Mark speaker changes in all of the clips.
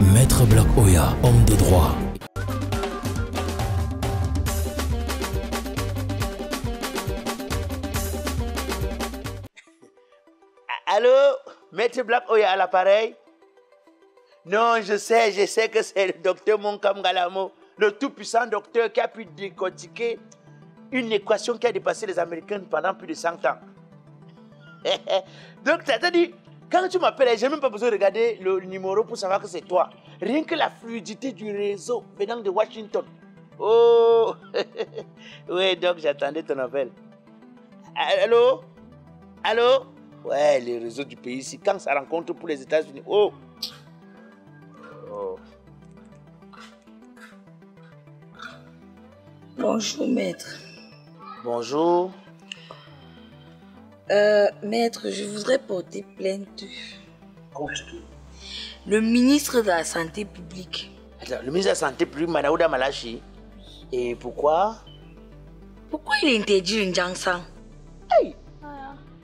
Speaker 1: Maître Black Oya, homme de droit.
Speaker 2: Allô? Maître Black Oya à l'appareil? Non, je sais, je sais que c'est le docteur Monkam Galamo, le tout-puissant docteur qui a pu décortiquer une équation qui a dépassé les Américains pendant plus de 100 ans. Donc, ça dit, quand tu m'appelles, j'ai même pas besoin de regarder le numéro pour savoir que c'est toi. Rien que la fluidité du réseau venant de Washington. Oh Oui, donc j'attendais ton appel. Allô? Allô? Ouais, les réseaux du pays ici, quand ça rencontre pour les États-Unis. Oh Oh
Speaker 3: Bonjour, maître.
Speaker 2: Bonjour.
Speaker 3: Euh, maître, je voudrais porter plainte.
Speaker 2: Contre
Speaker 3: Le ministre de la Santé publique.
Speaker 2: Attends, le ministre de la Santé publique, Manaouda Malachi. Et pourquoi?
Speaker 3: Pourquoi il interdit le Jiangsang
Speaker 2: Hey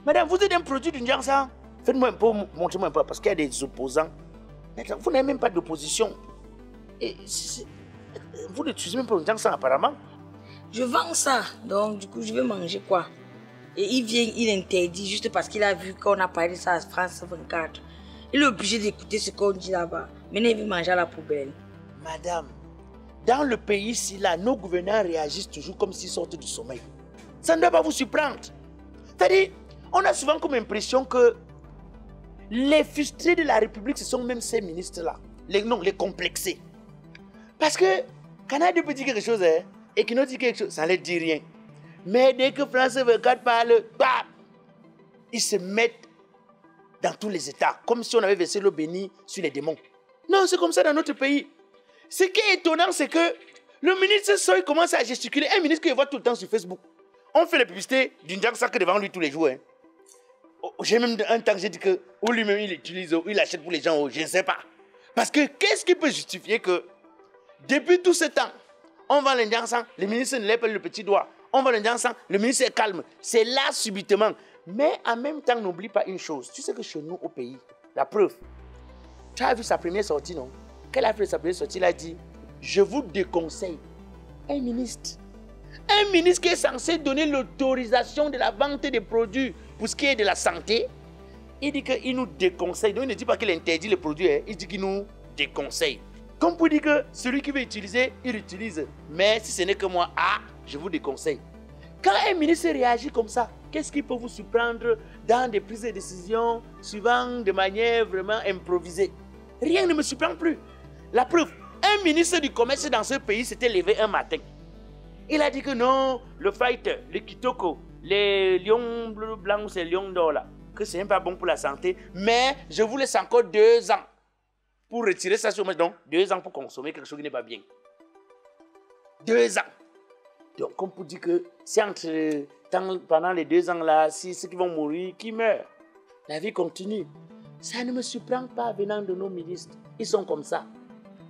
Speaker 2: Madame, vous êtes un produit du Ndiangsa Faites-moi un peu, montrez-moi un peu, parce qu'il y a des opposants. Attends, vous n'avez même pas d'opposition. Et vous n'utilisez même pas le Ndiangsa apparemment.
Speaker 3: Je vends ça, donc du coup, je vais manger quoi? Et il vient, il interdit juste parce qu'il a vu qu'on a parlé de ça à France 24. Il est obligé d'écouter ce qu'on dit là-bas. Maintenant, il veut manger à la poubelle.
Speaker 2: Madame, dans le pays ici, là, nos gouvernants réagissent toujours comme s'ils sortent du sommeil. Ça ne doit pas vous surprendre. C'est-à-dire, on a souvent comme impression que les frustrés de la République, ce sont même ces ministres-là. Les, non, les complexés. Parce que quand a peut dire quelque chose hein, et qu'ils nous dit quelque chose, ça ne leur dit rien. Mais dès que France 24 parle, bah, ils se mettent dans tous les États, comme si on avait versé l'eau bénie sur les démons. Non, c'est comme ça dans notre pays. Ce qui est étonnant, c'est que le ministre Soy commence à gesticuler. Un ministre que je vois tout le temps sur Facebook. On fait la publicité d'une que devant lui tous les jours. hein. Oh, J'ai même un temps que j'ai dit que lui-même il utilise, il achète pour les gens, je ne sais pas. Parce que qu'est-ce qui peut justifier que depuis tout ce temps, on vend l'Indian-sang, le ministre ne lève pas le petit doigt. On vend l'Indian-sang, le ministre est calme. C'est là subitement. Mais en même temps, n'oublie pas une chose. Tu sais que chez nous, au pays, la preuve, tu as vu sa première sortie, non? Qu'elle a fait sa première sortie, il a dit Je vous déconseille. Un ministre. Un ministre qui est censé donner l'autorisation de la vente des produits pour ce qui est de la santé. Il dit qu'il nous déconseille. Donc il ne dit pas qu'il interdit les produits, hein. il dit qu'il nous déconseille. Comme pour dire que celui qui veut utiliser, il utilise. Mais si ce n'est que moi, ah, je vous déconseille. Quand un ministre réagit comme ça, qu'est-ce qui peut vous surprendre dans des prises de décision, souvent de manière vraiment improvisée? Rien ne me surprend plus. La preuve, un ministre du commerce dans ce pays s'était levé un matin. Il a dit que non, le fighter, le kitoko, les lions bleus, blancs, c'est lions d'or là, que c'est même pas bon pour la santé, mais je vous laisse encore deux ans pour retirer ça sur moi. Donc, deux ans pour consommer quelque chose qui n'est pas bien. Deux ans. Donc, comme pour dire que c'est entre, pendant les deux ans-là, si ceux qui vont mourir, qui meurent, la vie continue. Ça ne me surprend pas venant de nos ministres. Ils sont comme ça.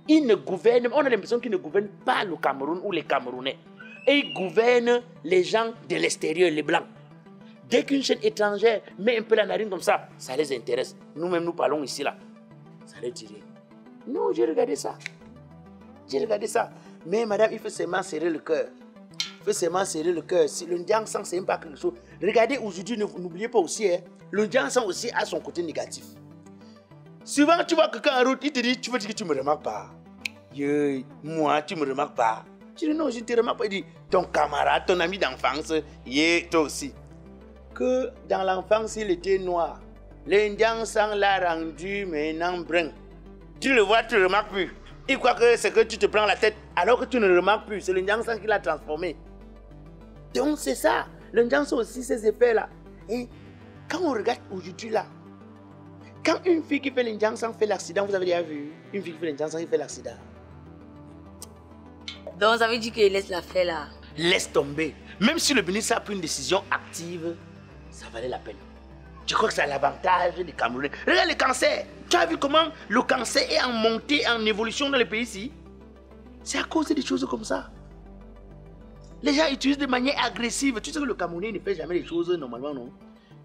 Speaker 2: Ils ne gouvernent, on a l'impression qu'ils ne gouvernent pas le Cameroun ou les Camerounais. Et ils gouvernent les gens de l'extérieur, les Blancs. Dès qu'une chaîne étrangère met un peu la narine comme ça, ça les intéresse. Nous-mêmes, nous parlons ici, là. Ça les rien. Non, j'ai regardé ça. J'ai regardé ça. Mais madame, il faut seulement serrer le cœur. Faut seulement serrer le cœur. Si le Ndiang Sang, c'est pas quelque chose. Regardez aujourd'hui, ne- n'oubliez pas aussi, hein, le Ndiang Sang aussi a son côté négatif. Souvent, tu vois quelqu'un en route, il te dit, tu veux dire que tu me remarques pas? Yo, moi, tu me remarques pas? Tu dis non, je ne te remarque pas. Il dit, ton camarade, ton ami d'enfance, yeah, toi aussi. Que dans l'enfance, il était noir. L'Indien sang l'a rendu maintenant brun. Tu le vois, tu ne remarques plus. Il croit que c'est que tu te prends la tête alors que tu ne remarques plus. C'est l'Indien sang qui l'a transformé. Donc c'est ça. Sang aussi ces effets-là. Et quand on regarde aujourd'hui là, quand une fille qui fait l'Indien sang fait l'accident, vous avez déjà vu Une fille qui fait l'Indien sang qui fait l'accident.
Speaker 3: Donc, ça veut dire qu'il laisse la faire là.
Speaker 2: laisse tomber. Même si le ministre a pris une décision active, ça valait la peine. Je crois que c'est l'avantage des Camerounais. Regarde le cancer. Tu as vu comment le cancer est en montée, en évolution dans les pays ici? C'est à cause des choses comme ça. Les gens utilisent de manière agressive. Tu sais que le Camerounais ne fait jamais les choses normalement, non?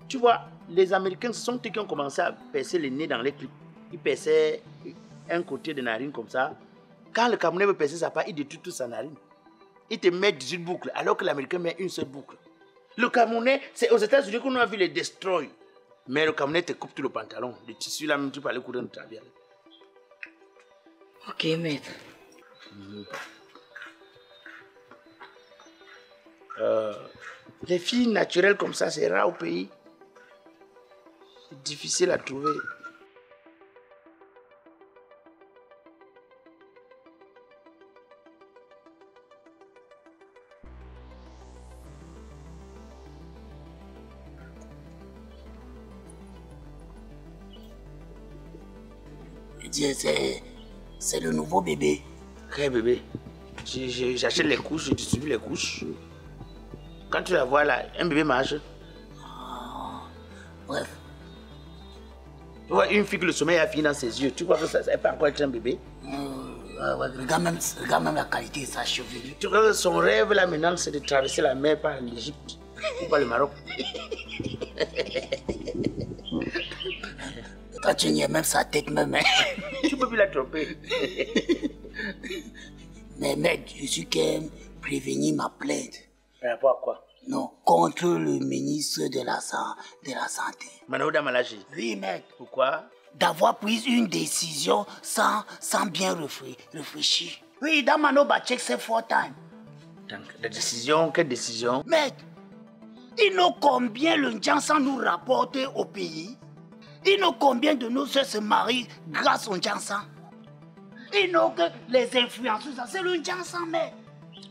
Speaker 2: Tu vois, les Américains, ce sont eux qui ont commencé à percer les nez dans les clips. Ils perçaient un côté de narine comme ça. Quand le Camerounais veut percer sa part, il détruit toute sa narine. Il te met 18 boucles, alors que l'Américain met une seule boucle. Le Camerounais, c'est aux États-Unis qu'on a vu les destroy. Mais le Camerounais te coupe tout le pantalon. Le tissu là, même tu peux aller courir de travers.
Speaker 3: Ok, maître.
Speaker 2: Euh, les filles naturelles comme ça, c'est rare au pays. C'est difficile à trouver.
Speaker 4: C'est, le nouveau bébé.
Speaker 2: Quel bébé J'achète les couches, je distribue les couches. Quand tu la vois là, un bébé marche.
Speaker 4: Bref,
Speaker 2: Tu vois une fille que le sommeil a fini dans ses yeux. Tu crois que ça, ça peut encore être un bébé
Speaker 4: euh, ouais, regarde, même, regarde même la qualité de sa chevelure.
Speaker 2: Tu crois que son rêve là maintenant c'est de traverser la mer par l'Égypte ou par le Maroc?
Speaker 4: Toi, tu n'y même sa tête même. hein.
Speaker 2: Tu peux plus la tromper.
Speaker 4: Mais mec, je suis quand même prévenu ma plainte.
Speaker 2: Par rapport à quoi?
Speaker 4: Non, contre le ministre de la, San- de la Santé.
Speaker 2: Manaouda Malachi.
Speaker 4: Oui, mec.
Speaker 2: Pourquoi?
Speaker 4: D'avoir pris une décision sans, sans bien réfléchir. Oui, dans Mano Bachek, c'est four time.
Speaker 2: Donc, la décision, quelle décision
Speaker 4: Mec, il nous combien le Jansan nous rapporte au pays? Il nous combien de nos soeurs se marient grâce au Jansan Il nous que les influenceurs, ça, c'est le Jansan, mec.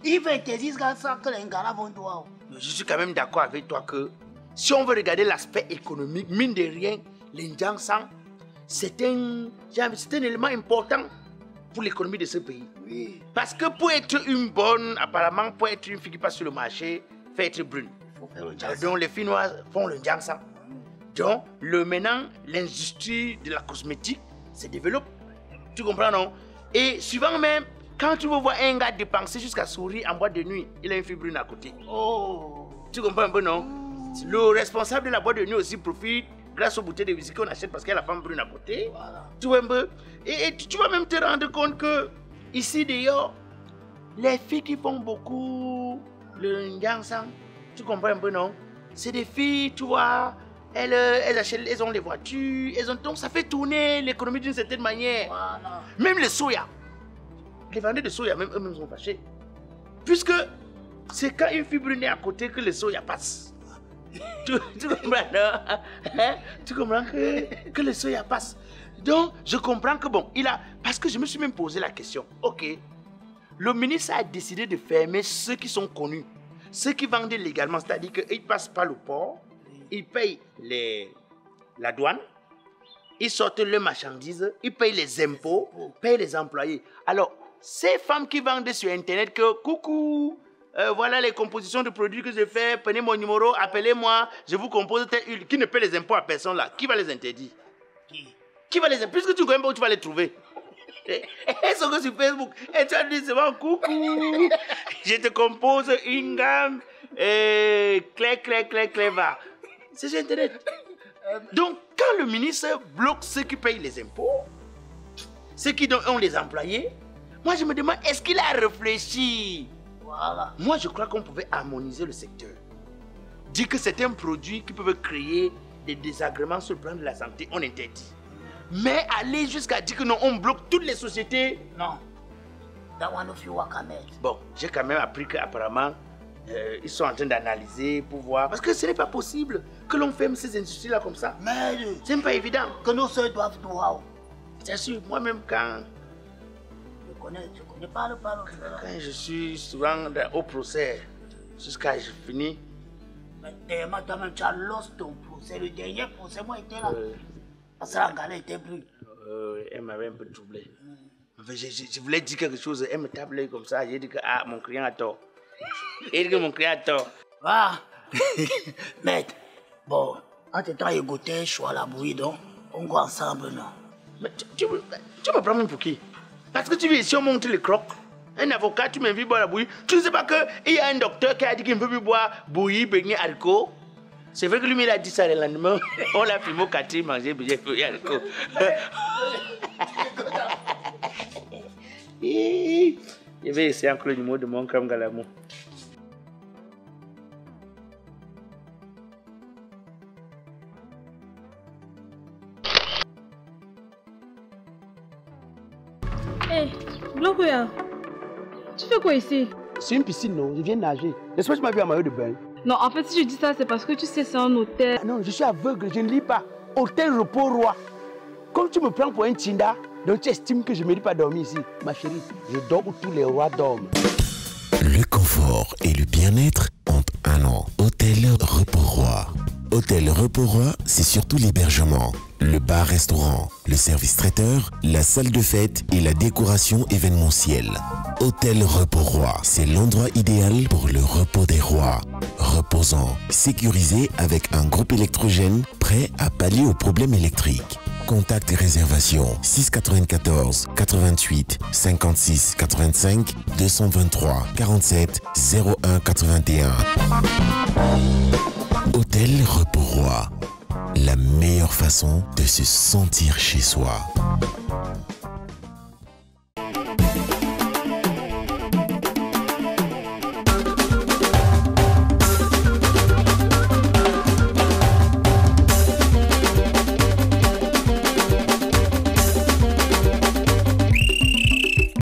Speaker 4: Il veut interdire ça que les gars vont voir.
Speaker 2: Je suis quand même d'accord avec toi que si on veut regarder l'aspect économique, mine de rien, l'Indjansan, c'est un, un élément important pour l'économie de ce pays.
Speaker 4: Oui,
Speaker 2: Parce que pour être une bonne, apparemment, pour être une fille qui passe sur le marché, faut être brune.
Speaker 4: il faut faire le
Speaker 2: Euh,
Speaker 4: Jansan.
Speaker 2: Donc les filles noires font le Ndjansan. Donc le, maintenant, l'industrie de la cosmétique se développe. Tu comprends, non? Et souvent même, quand tu veux voir un gars dépenser jusqu'à sourire en boîte de nuit, il a une fille brune à côté.
Speaker 4: Oh,
Speaker 2: Tu comprends un peu, non? Le responsable de la boîte de nuit aussi profite grâce aux bouteilles de whisky qu'on achète parce qu'il y a la femme brune à côté.
Speaker 4: voilà.
Speaker 2: Tu vois un peu? Et, et tu, vas même te rendre compte que ici d'ailleurs, les filles qui font beaucoup le Ndjansan, tu comprends un peu, non? C'est des filles, tu vois, elles, elles achètent, elles ont les voitures, elles ont, donc ça fait tourner l'économie d'une certaine manière.
Speaker 4: Voilà.
Speaker 2: Même les soya. Les vendeurs de soya, même eux-mêmes sont fâchés. Puisque c'est quand une fibre est à côté que le soya passe. tu, tu comprends, non? Hein? Tu comprends que, que le soya passe. Donc, je comprends que bon, il a. Parce que je me suis même posé la question. Ok, le ministre a décidé de fermer ceux qui sont connus. Ceux qui vendent légalement, c'est-à-dire qu'ils passent par le port, ils payent les, la douane, ils sortent leurs marchandises, ils payent les impôts, payent les employés. Alors, ces femmes qui vendent sur Internet que coucou, euh, voilà les compositions de produits que je fais, prenez mon numéro, appelez-moi, je vous compose telle huile, qui ne paie les impôts à personne là, qui va les interdire?
Speaker 4: Qui?
Speaker 2: Qui va les interdire Puisque tu ne connais pas où tu vas les trouver. Elles sont que sur Facebook? Et tu as dit seulement coucou, je te compose une gamme, euh, clair, clair, clair, clair, va. C'est sur Internet. Donc, quand le ministre bloque ceux qui payent les impôts, ceux qui ont les employés, moi je me demande, est-ce qu'il a réfléchi?
Speaker 4: Voilà.
Speaker 2: Moi je crois qu'on pouvait harmoniser le secteur. Dire que certains produits qui peuvent créer des désagréments sur le plan de la santé, on interdit. Mais aller jusqu'à dire que non, on bloque toutes les sociétés.
Speaker 4: Non. That one of you.
Speaker 2: Bon, j'ai quand même appris qu'apparemment, euh, ils sont en train d'analyser pour voir. Parce que ce n'est pas possible que l'on ferme ces industries-là comme ça.
Speaker 4: Mais
Speaker 2: C'est pas évident.
Speaker 4: que nos soeurs doivent voir.
Speaker 2: C'est sûr, moi-même, quand,
Speaker 4: connais, je connais pas le parole.
Speaker 2: quand je suis souvent au procès, jusqu'à ce que je finis,
Speaker 4: Mais tellement toi-même, tu as lost ton procès. Le dernier procès, moi, était là.
Speaker 2: euh,
Speaker 4: Parce que la galère était plus.
Speaker 2: euh, elle m'avait un peu troublé. Enfin, je, je- je voulais dire quelque chose, elle me tablait comme ça, j'ai dit que ah, mon client a tort. Elle dit que mon client a tort.
Speaker 4: Ah Maître, bon, entre-temps, il goûtait choix la bouillie, donc on va ensemble, non?
Speaker 2: Mais tu, tu, tu me prends même pour qui? Parce que tu viens ici, on monte les crocs. Un avocat, tu m'invites boire la bouillie. Tu ne sais pas qu'il y a un docteur qui a dit qu'il ne peut plus boire bouillie, beignet, haricot. C'est vrai que lui, il a dit ça le lendemain. On l'a filmé au quartier, manger beignet, bouillie, haricot.
Speaker 5: Je vais essayer encore le numéro de mon crème galamou.
Speaker 6: Hé, Gloria, tu fais quoi ici?
Speaker 2: C'est une piscine, non? Je viens nager. N'est-ce pas que tu m'as vu en maillot de bain
Speaker 6: Non, en fait, si je dis ça, c'est parce que tu sais, c'est un hôtel.
Speaker 2: Ah Non, je suis aveugle, je ne lis pas. Hôtel Repos Roi. Comme tu me prends pour un Tinda, donc tu estimes que je ne mérite pas dormir ici. Ma chérie, je dors où tous les rois dorment.
Speaker 1: Le confort et le bien-être ont un nom. Hôtel Repos Roi. Hôtel Repos Roi, c'est surtout l'hébergement, le bar-restaurant, le service traiteur, la salle de fête et la décoration événementielle. Hôtel Repos Roi, c'est l'endroit idéal pour le repos des rois. Reposant, sécurisé avec un groupe électrogène prêt à pallier aux problèmes électriques. Contact et réservation 694 88 56 85 223 47 01 81. Hôtel Repos Roi. La meilleure façon de se sentir chez soi.